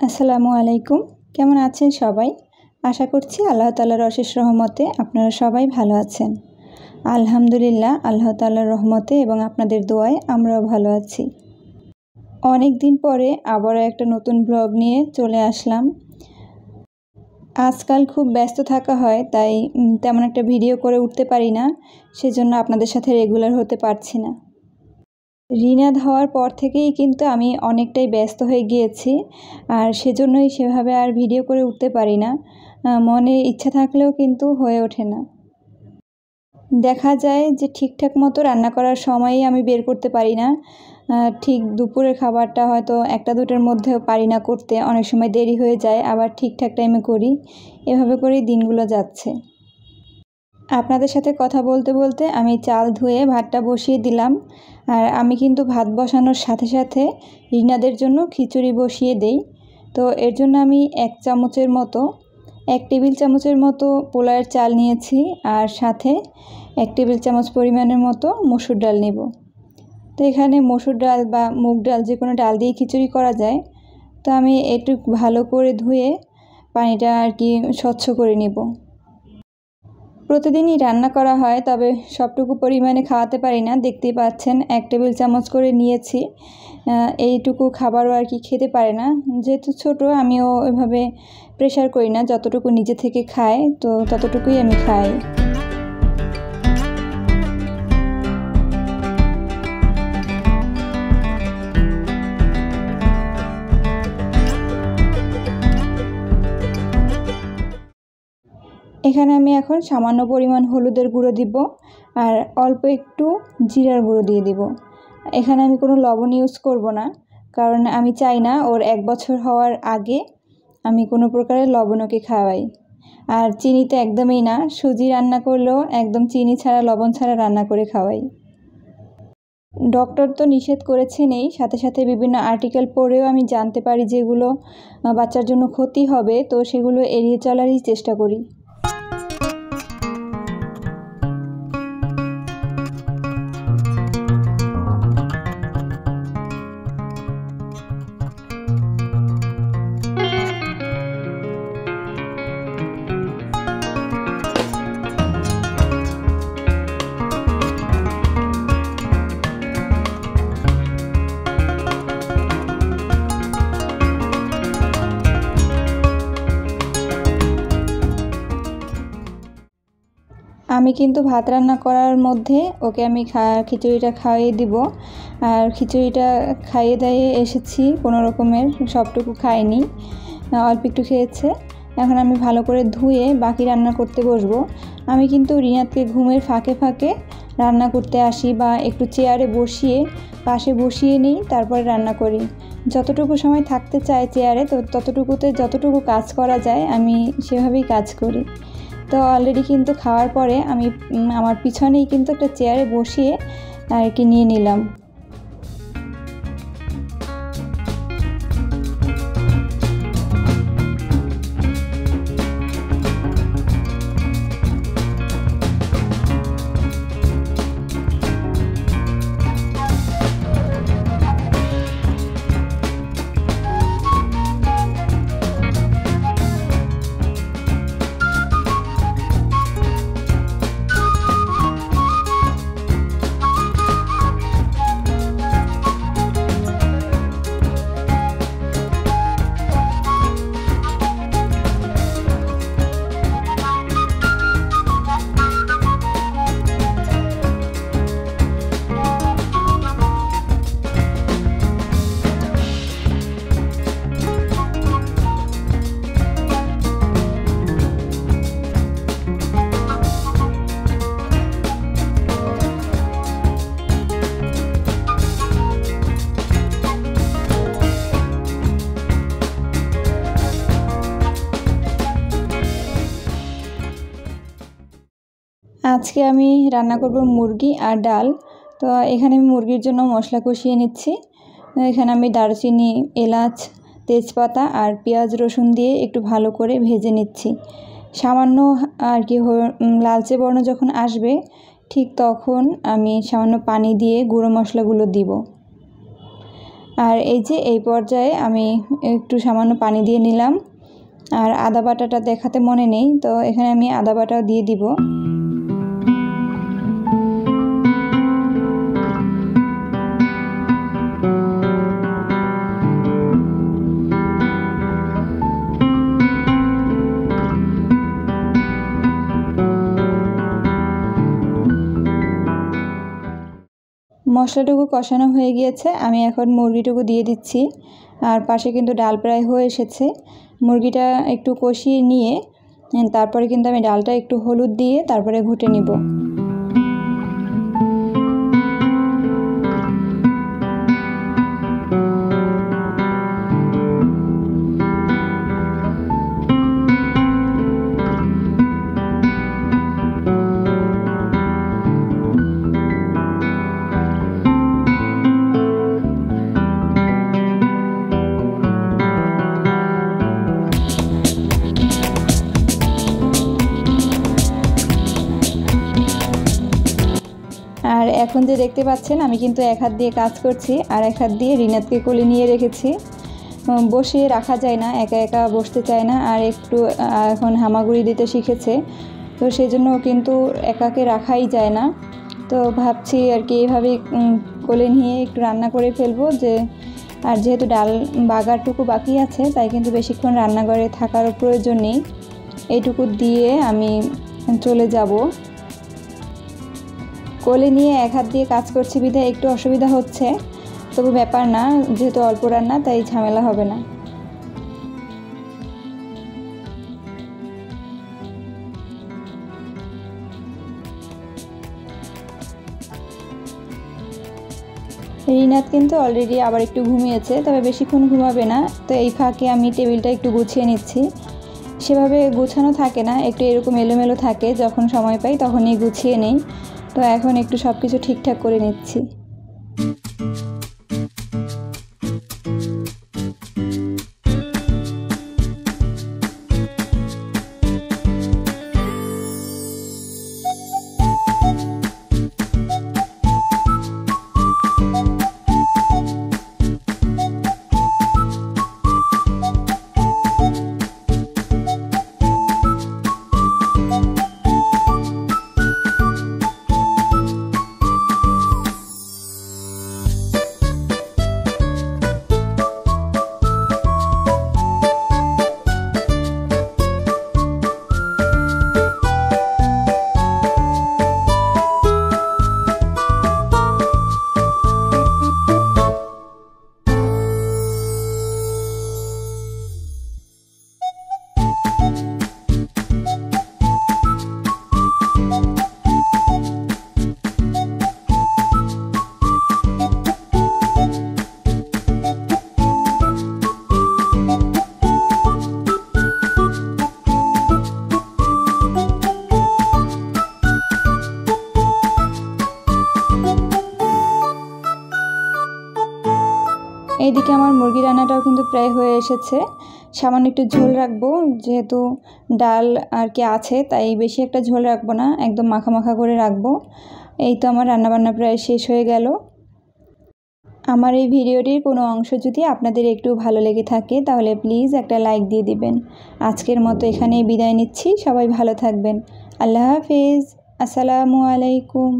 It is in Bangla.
আসসালামু আলাইকুম। কেমন আছেন সবাই? আশা করছি আল্লাহ তালার অশেষ রহমতে আপনারা সবাই ভালো আছেন। আলহামদুলিল্লাহ, আল্লাহ তালার রহমতে এবং আপনাদের দোয়ায় আমরাও ভালো আছি। অনেক দিন পরে আবারও একটা নতুন ব্লগ নিয়ে চলে আসলাম। আজকাল খুব ব্যস্ত থাকা হয়, তাই তেমন একটা ভিডিও করে উঠতে পারি না, সেজন্য আপনাদের সাথে রেগুলার হতে পারছি না। ঋণাদ হওয়ার পর থেকেই কিন্তু আমি অনেকটাই ব্যস্ত হয়ে গিয়েছি আর সেজন্যই সেভাবে আর ভিডিও করে উঠতে পারি না। মনে ইচ্ছা থাকলেও কিন্তু হয়ে ওঠে না। দেখা যায় যে ঠিকঠাক মতো রান্না করার সময়ই আমি বের করতে পারি না। ঠিক দুপুরের খাবারটা হয়তো একটা দুটোর মধ্যেও পারি না করতে, অনেক সময় দেরি হয়ে যায়, আবার ঠিকঠাক টাইমে করি। এভাবে করেই দিনগুলো যাচ্ছে। আপনাদের সাথে কথা বলতে বলতে আমি চাল ধুয়ে ভাতটা বসিয়ে দিলাম। আর আমি কিন্তু ভাত বসানোর সাথে সাথে রিনাদের জন্য খিচুড়ি বসিয়ে দেই। তো এর জন্য আমি এক চামচের মতো, এক টেবিল চামচের মতো পোলার চাল নিয়েছি আর সাথে এক টেবিল চামচ পরিমাণের মতো মসুর ডাল নেব। তো এখানে মসুর ডাল বা মুগ ডাল যে কোনো ডাল দিয়ে খিচুড়ি করা যায়। তো আমি একটু ভালো করে ধুয়ে পানিটা আর কি স্বচ্ছ করে নেব। প্রতিদিনই রান্না করা হয়, তবে সবটুকু পরিমাণে খাওয়াতে পারি না। দেখতেই পাচ্ছেন, এক টেবিল চামচ করে নিয়েছি। এইটুকু খাবারও আর কি খেতে পারে না। যেহেতু ছোট, আমিও ওইভাবে প্রেশার করি না, যতটুকু নিজে থেকে খায় তো ততটুকুই আমি খাই। এখানে আমি এখন সামান্য পরিমাণ হলুদের গুঁড়ো দিব আর অল্প একটু জিরার গুঁড়ো দিয়ে দিব। এখানে আমি কোনো লবণ ইউজ করব না, কারণ আমি চাই না ওর এক বছর হওয়ার আগে আমি কোনো প্রকারের লবণ ওকে খাওয়াই। আর চিনি তো একদমই না, সুজি রান্না করলেও একদম চিনি ছাড়া, লবণ ছাড়া রান্না করে খাওয়াই। ডক্টর তো নিষেধ করেছেনই, সাথে সাথে বিভিন্ন আর্টিকেল পড়েও আমি জানতে পারি যেগুলো বাচ্চার জন্য ক্ষতি হবে, তো সেগুলো এড়িয়ে চলারই চেষ্টা করি। আমি কিন্তু ভাত রান্না করার মধ্যে ওকে আমি খিচুড়িটা খাইয়ে দিব। আর খিচুড়িটা খাইয়ে দাইয়ে এসেছি, কোনো রকমের সবটুকু খাইনি, অল্প একটু খেয়েছে। এখন আমি ভালো করে ধুয়ে বাকি রান্না করতে বসবো। আমি কিন্তু রিনাতকে ঘুমের ফাঁকে ফাঁকে রান্না করতে আসি বা একটু চেয়ারে বসিয়ে, পাশে বসিয়ে নিই, তারপরে রান্না করি। যতটুকু সময় থাকতে চাই চেয়ারে, তো ততটুকুতে যতটুকু কাজ করা যায়, আমি সেভাবেই কাজ করি। তো অলরেডি কিন্তু খাওয়ার পরে আমি আমার পিছনেই কিন্তু একটা চেয়ারে বসিয়ে আর কি নিয়ে নিলাম। আজকে আমি রান্না করব মুরগি আর ডাল। তো এখানে আমি মুরগির জন্য মশলা কষিয়ে নিচ্ছি। এখানে আমি দারচিনি, এলাচ, তেজপাতা আর পেঁয়াজ রসুন দিয়ে একটু ভালো করে ভেজে নিচ্ছি। সামান্য আর কি লালচে বর্ণ যখন আসবে, ঠিক তখন আমি সামান্য পানি দিয়ে গুঁড়ো মশলাগুলো দিব। আর এই যে এই পর্যায়ে আমি একটু সামান্য পানি দিয়ে নিলাম। আর আদা বাটাটা দেখাতে মনে নেই, তো এখানে আমি আদা বাটাও দিয়ে দিব। মশলাটুকু কষানো হয়ে গিয়েছে। আমি এখন মুরগিটুকু দিয়ে দিচ্ছি। আর পাশে কিন্তু ডাল প্রায় হয়ে এসেছে। মুরগিটা একটু কষিয়ে নিয়ে, তারপরে কিন্তু আমি ডালটা একটু হলুদ দিয়ে তারপরে ঘুটে নিব। এখন যে দেখতে পাচ্ছেন, আমি কিন্তু এক হাত দিয়ে কাজ করছি আর এক হাত দিয়ে রিনাতকে কোলে নিয়ে রেখেছি। বসিয়ে রাখা যায় না, একা একা বসতে চায় না আর একটু এখন হামাগুড়ি দিতে শিখেছে। তো সেই জন্য কিন্তু একাকে রাখাই যায় না। তো ভাবছি আর কি এইভাবেই কোলে নিয়ে একটু রান্না করে ফেলব যে, আর যেহেতু ডাল বাগারটুকু বাকি আছে, তাই কিন্তু বেশিক্ষণ রান্নাঘরে থাকারও প্রয়োজন নেই। এইটুকু দিয়ে আমি চলে যাব। কোলে নিয়ে এক হাত দিয়ে কাজ করছি বিধায় একটু অসুবিধা হচ্ছে। তবু ব্যাপার না, যেহেতু অল্প রান্না, তাই ঝামেলা হবে না। রিনাত কিন্তু অলরেডি আবার একটু ঘুমিয়েছে, তবে বেশিক্ষণ ঘুমাবে না। তো এই ফাঁকে আমি টেবিলটা একটু গুছিয়ে নিচ্ছি। সেভাবে গুছানো থাকে না, একটু এরকম এলোমেলো থাকে, যখন সময় পাই তখনই গুছিয়ে নেই। তো এখন একটু সব কিছু ঠিকঠাক করে নিচ্ছি। এইদিকে আমার মুরগি রান্নাটাও কিন্তু প্রায় হয়ে এসেছে। সামান্য একটু ঝোল রাখব, যেহেতু ডাল আর কি আছে, তাই বেশি একটা ঝোল রাখব না, একদম মাখা মাখা করে রাখব। এই তো আমার রান্নাবান্না প্রায় শেষ হয়ে গেল। আমার এই ভিডিওটির কোনো অংশ যদি আপনাদের একটু ভালো লেগে থাকে, তাহলে প্লিজ একটা লাইক দিয়ে দিবেন। আজকের মতো এখানেই বিদায় নিচ্ছি, সবাই ভালো থাকবেন। আল্লাহ হাফিজ, আসসালামু আলাইকুম।